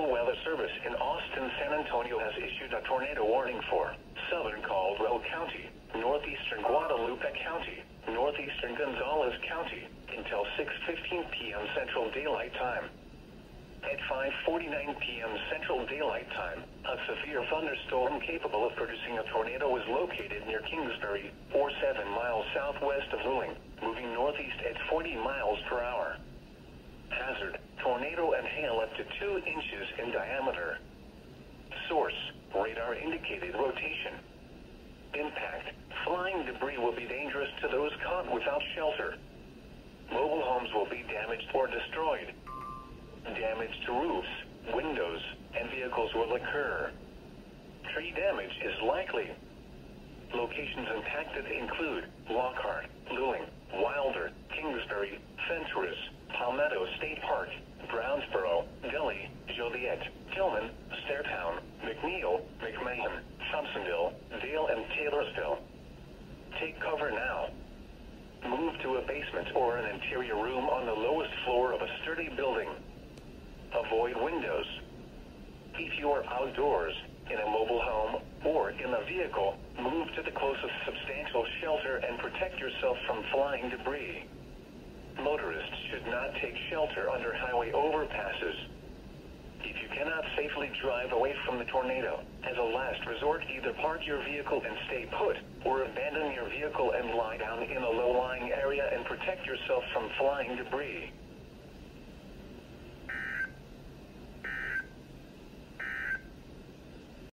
Weather Service in Austin, San Antonio has issued a tornado warning for southern Caldwell County, northeastern Guadalupe County, northeastern Gonzales County until 6:15 p.m. Central Daylight Time. At 5:49 p.m. Central Daylight Time, a severe thunderstorm capable of producing a tornado was located near Kingsbury, 47 miles southwest of Luling, moving northeast at 40 miles per hour. Hazard, tornado hail up to 2 inches in diameter. Source, radar indicated rotation. Impact, flying debris will be dangerous to those caught without shelter. Mobile homes will be damaged or destroyed. Damage to roofs, windows, and vehicles will occur. Tree damage is likely. Locations impacted include Lockhart, Luling, Wilder, Kingsbury, Fentress, Palmetto State Park, Take cover now. Move to a basement or an interior room on the lowest floor of a sturdy building. Avoid windows. If you are outdoors, in a mobile home, or in a vehicle, move to the closest substantial shelter and protect yourself from flying debris. Motorists should not take shelter under highway overpasses. If you cannot safely drive away from the tornado, as a last resort, either park your vehicle and stay put, or abandon your vehicle and lie down in a low-lying area and protect yourself from flying debris.